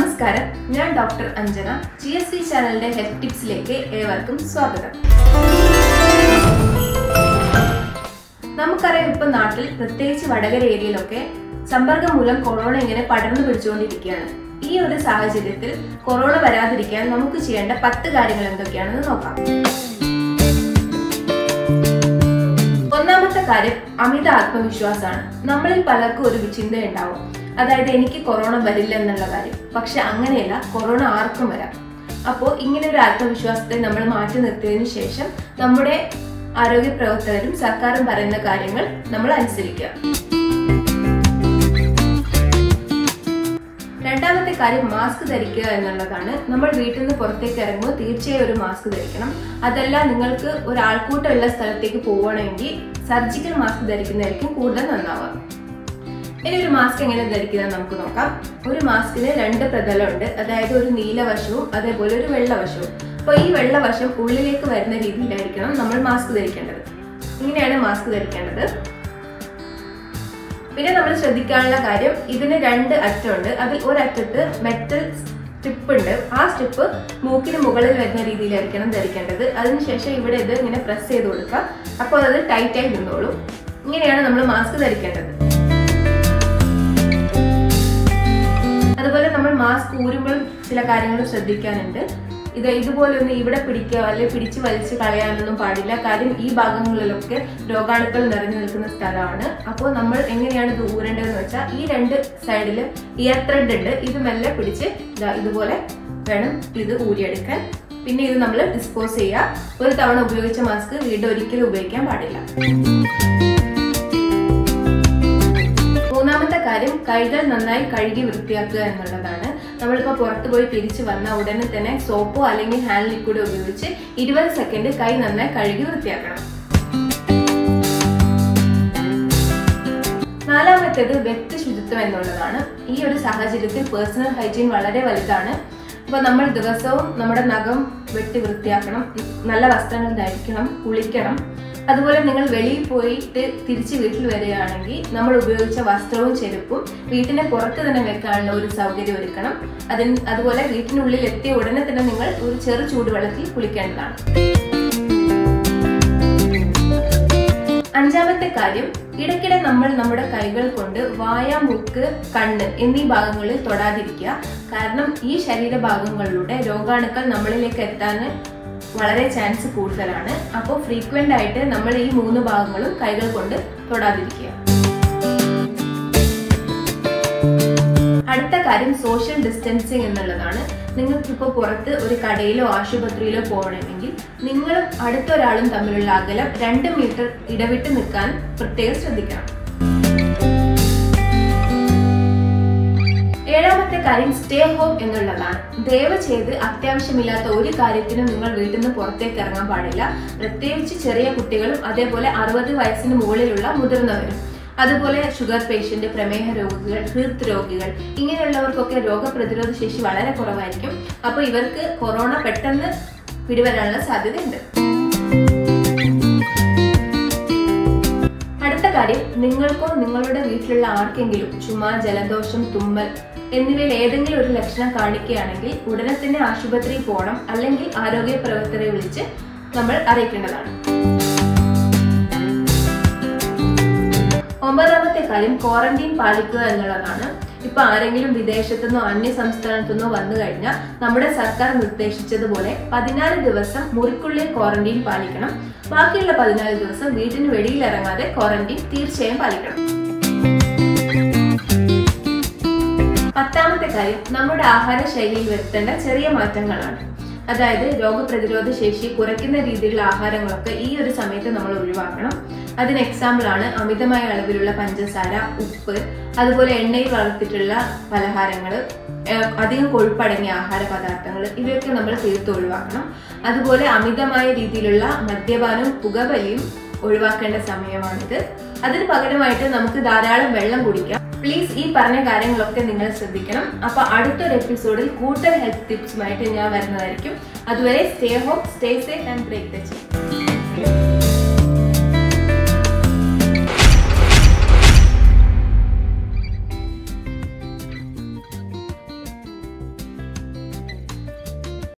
നമസ്കാരം. ഞാൻ doctor Anjana. G S C ചാനലിന്റെ ഹെൽത്ത് ടിപ്സിലേക്ക് ഏവർക്കും സ്വാഗതം. നമുക്കറിയാം ഇപ്പൊ നാട്ടിൽ പ്രത്യേകിച്ച് വടകര ഏരിയയിലൊക്കെ സമ്പർക്കം മൂലം കൊറോണ ഇങ്ങനെ പടർന്നു പിടിച്ചുകൊണ്ടിരിക്കുകയാണ്. ഈ ഒരു സാഹചര്യത്തിൽ കൊറോണ വരാതിരിക്കാൻ നമുക്ക് ചെയ്യേണ്ട പത്ത് കാര്യങ്ങൾ എന്തൊക്കെയാണെന്ന് നോക്കാം. ഒന്നാമത്തെ കാര്യം അമിത ആത്മവിശ്വാസമാണ്. നമ്മളിൽ പലർക്കും ഒരു ചിന്തയുണ്ടാവും. അതായത് എനിക്ക് കൊറോണ വരില്ല എന്നുള്ള കാര്യം. പക്ഷെ അങ്ങനെയല്ല കൊറോണ ആർക്കും വരാം. അപ്പോൾ ഇങ്ങനെ ഒരു ആത്മവിശ്വാസത്തെ നമ്മൾ മാറ്റി നിർത്തിയതിനു ശേഷം നമ്മുടെ ആരോഗ്യ പ്രവർത്തകരും സർക്കാരും പറയുന്ന കാര്യങ്ങൾ നമ്മൾ അനുസരിക്കുക. രണ്ടാമത്തെ കാര്യം മാസ്ക് ധരിക്കുക എന്നുള്ളതാണ്. നമ്മൾ വീട്ടിൽ നിന്ന് പുറത്തേക്ക് ഇറങ്ങുമ്പോൾ തീർച്ചയായും ഒരു മാസ്ക് ധരിക്കണം. അതല്ല നിങ്ങൾക്ക് ഒരു ആൾക്കൂട്ടമുള്ള സ്ഥലത്തേക്ക് പോവുകയാണെങ്കിൽ സർജിക്കൽ മാസ്ക് ധരിക്കുന്നതായിരിക്കും കൂടുതൽ നന്നാവുക. ഇനി ഒരു മാസ്ക് എങ്ങനെ ധരിക്കുന്നത് നമുക്ക് നോക്കാം. ഒരു മാസ്കിന് രണ്ട് പ്രതലമുണ്ട്. അതായത് ഒരു നീലവശവും അതേപോലെ ഒരു വെള്ളവശവും. അപ്പോൾ ഈ വെള്ളവശം ഉള്ളിലേക്ക് വരുന്ന രീതിയിലായിരിക്കണം നമ്മൾ മാസ്ക് ധരിക്കേണ്ടത്. ഇങ്ങനെയാണ് മാസ്ക് ധരിക്കേണ്ടത്. പിന്നെ നമ്മൾ ശ്രദ്ധിക്കാനുള്ള കാര്യം ഇതിന് രണ്ട് അറ്റമുണ്ട്. അതിൽ ഒരറ്റത്ത് മെറ്റൽ സ്ട്രിപ്പ് ഉണ്ട്. ആ സ്ട്രിപ്പ് മൂക്കിന് മുകളിൽ വരുന്ന രീതിയിലായിരിക്കണം ധരിക്കേണ്ടത്. അതിനുശേഷം ഇവിടെ ഇത് ഇങ്ങനെ പ്രസ് ചെയ്ത് കൊടുക്കുക. അപ്പോൾ അത് ടൈറ്റായി നിന്നോളും. ഇങ്ങനെയാണ് നമ്മൾ മാസ്ക് ധരിക്കേണ്ടത്. അതുപോലെ നമ്മൾ മാസ്ക് ഊരുമ്പോൾ ചില കാര്യങ്ങൾ ശ്രദ്ധിക്കാനുണ്ട്. ഇത് ഇതുപോലെ ഒന്ന് ഇവിടെ പിടിക്കുക അല്ലെങ്കിൽ പിടിച്ച് വലിച്ച് കളയാനൊന്നും പാടില്ല. കാര്യം ഈ ഭാഗങ്ങളിലൊക്കെ രോഗാണുക്കൾ നിറഞ്ഞു നിൽക്കുന്ന സ്ഥലമാണ്. അപ്പോൾ നമ്മൾ എങ്ങനെയാണ് ഇത് ഊരേണ്ടതെന്ന് വെച്ചാൽ ഈ രണ്ട് സൈഡിൽ ഇയർ ത്രെഡ് ഉണ്ട്. ഇത് മെല്ലെ പിടിച്ച് ഇതാ ഇതുപോലെ വേണം ഇത് ഊരിയെടുക്കാൻ. പിന്നെ ഇത് നമ്മൾ ഡിസ്പോസ് ചെയ്യുക ഒരു തവണ ഉപയോഗിച്ച മാസ്ക് വീണ്ടും ഒരിക്കലും ഉപയോഗിക്കാൻ പാടില്ല. കാര്യം കൈകൾ നന്നായി കഴുകി വൃത്തിയാക്കുക എന്നുള്ളതാണ്. നമ്മളിപ്പോൾ പുറത്ത് പോയി തിരിച്ച് വന്ന ഉടനെ തന്നെ സോപ്പോ അല്ലെങ്കിൽ ഹാൻഡ് ലിക്വിഡോ ഉപയോഗിച്ച് ഇരുപത് സെക്കൻഡ് കൈ നന്നായി കഴുകി വൃത്തിയാക്കണം. നാലാമത്തേത് വ്യക്തി ശുചിത്വം എന്നുള്ളതാണ്. ഈ ഒരു സാഹചര്യത്തിൽ പേഴ്സണൽ ഹൈജീൻ വളരെ വലുതാണ്. അപ്പോൾ നമ്മൾ ദിവസവും നമ്മുടെ നഖം വെട്ടി വൃത്തിയാക്കണം. നല്ല വസ്ത്രങ്ങൾ ധരിക്കണം കുളിക്കണം. അതുപോലെ നിങ്ങൾ വെളിയിൽ പോയിട്ട് തിരിച്ച് വീട്ടിൽ വരികയാണെങ്കിൽ നമ്മൾ ഉപയോഗിച്ച വസ്ത്രവും ചെരുപ്പും വീട്ടിന്റെ പുറത്ത് തന്നെ വെക്കാനുള്ള ഒരു സൗകര്യം ഒരുക്കണം. അതിന് അതുപോലെ വീട്ടിനുള്ളിൽ എത്തിയ ഉടനെ തന്നെ നിങ്ങൾ ഒരു ചെറു ചൂടുവെള്ളത്തിൽ കുളിക്കേണ്ടതാണ്. അഞ്ചാമത്തെ കാര്യം ഇടയ്ക്കിടെ നമ്മൾ നമ്മുടെ കൈകൾ കൊണ്ട് വായ മുക്ക് കണ്ണ് എന്നീ ഭാഗങ്ങളിൽ തൊടാതിരിക്കുക. കാരണം ഈ ശരീരഭാഗങ്ങളിലൂടെ രോഗാണുക്കൾ നമ്മളിലേക്ക് എത്താൻ വളരെ ചാൻസ് കൂടുതലാണ്. അപ്പോൾ ഫ്രീക്വന്റ് ആയിട്ട് നമ്മൾ ഈ മൂന്ന് ഭാഗങ്ങളും കൈകൾ കൊണ്ട് തൊടാതിരിക്കുക. അടുത്ത കാര്യം സോഷ്യൽ ഡിസ്റ്റൻസിങ് എന്നുള്ളതാണ്. നിങ്ങൾക്കിപ്പോൾ പുറത്ത് ഒരു കടയിലോ ആശുപത്രിയിലോ പോകണമെങ്കിൽ നിങ്ങളും അടുത്തൊരാളും തമ്മിലുള്ള അകലം രണ്ട് മീറ്റർ ഇടവിട്ട് നിൽക്കാൻ പ്രത്യേകം ശ്രദ്ധിക്കണം. ഏഴാമത്തെ കാര്യം സ്റ്റേ ഹോം എന്നുള്ളതാണ്. ദയവ് ചെയ്ത് അത്യാവശ്യമില്ലാത്ത ഒരു കാര്യത്തിനും നിങ്ങൾ വീട്ടിൽ നിന്ന് പുറത്തേക്ക് ഇറങ്ങാൻ പാടില്ല. പ്രത്യേകിച്ച് ചെറിയ കുട്ടികളും അതേപോലെ അറുപത് വയസ്സിന് മുകളിലുള്ള മുതിർന്നവരും. അതുപോലെ ഷുഗർ പേഷ്യന്റ് പ്രമേഹ രോഗികൾ ഹൃദ് രോഗികൾ ഇങ്ങനെയുള്ളവർക്കൊക്കെ രോഗപ്രതിരോധ ശേഷി വളരെ കുറവായിരിക്കും. അപ്പോൾ ഇവർക്ക് കൊറോണ പെട്ടെന്ന് പിടിവരാനുള്ള സാധ്യതയുണ്ട്. അടുത്ത കാര്യം നിങ്ങൾക്കോ നിങ്ങളുടെ വീട്ടിലുള്ള ആർക്കെങ്കിലും ചുമ ജലദോഷം തുമ്മൽ എന്നിവയിൽ ഏതെങ്കിലും ഒരു ലക്ഷണം കാണിക്കുകയാണെങ്കിൽ ഉടനെ തന്നെ ആശുപത്രിയിൽ പോകണം അല്ലെങ്കിൽ ആരോഗ്യ പ്രവർത്തകരെ വിളിച്ച് നമ്മൾ അറിയിക്കേണ്ടതാണ്. ഒമ്പതാമത്തെ കാര്യം ക്വാറന്റീൻ പാലിക്കുക എന്നുള്ളതാണ്. ഇപ്പൊ ആരെങ്കിലും വിദേശത്തുനിന്നോ അന്യ സംസ്ഥാനത്തുനിന്നോ വന്നു കഴിഞ്ഞാൽ നമ്മുടെ സർക്കാർ നിർദ്ദേശിച്ചതുപോലെ പതിനാല് ദിവസം മുറിക്കുള്ളിൽ ക്വാറന്റീൻ പാലിക്കണം. ബാക്കിയുള്ള പതിനാല് ദിവസം വീട്ടിന് വെളിയിൽ ഇറങ്ങാതെ ക്വാറന്റീൻ തീർച്ചയായും പാലിക്കണം. പത്താമത്തെ കാര്യം നമ്മുടെ ആഹാര ശൈലിയിൽ വരുത്തേണ്ട ചെറിയ മാറ്റങ്ങളാണ്. അതായത് രോഗപ്രതിരോധ ശേഷി കുറയ്ക്കുന്ന രീതിയിലുള്ള ആഹാരങ്ങളൊക്കെ ഈ ഒരു സമയത്ത് നമ്മൾ ഒഴിവാക്കണം. അതിന് എക്സാമ്പിൾ ആണ് അമിതമായ അളവിലുള്ള പഞ്ചസാര ഉപ്പ് അതുപോലെ എണ്ണയിൽ വളർത്തിയിട്ടുള്ള പലഹാരങ്ങൾ അധികം കൊഴുപ്പടങ്ങിയ ആഹാര പദാർത്ഥങ്ങൾ ഇവയൊക്കെ നമ്മൾ തീർത്ത് ഒഴിവാക്കണം. അതുപോലെ അമിതമായ രീതിയിലുള്ള മദ്യപാനവും പുകവലിയും ഒഴിവാക്കേണ്ട സമയമാണിത്. അതിന് പകരമായിട്ട് നമുക്ക് ധാരാളം വെള്ളം കുടിക്കാം. പ്ലീസ് ഈ പറഞ്ഞ കാര്യങ്ങളൊക്കെ നിങ്ങൾ ശ്രദ്ധിക്കണം. അപ്പൊ അടുത്തൊരു എപ്പിസോഡിൽ കൂടുതൽ ഹെൽത്ത് ടിപ്സുമായിട്ട് ഞാൻ വരുന്നതായിരിക്കും. അതുവരെ stay home stay safe and break the chain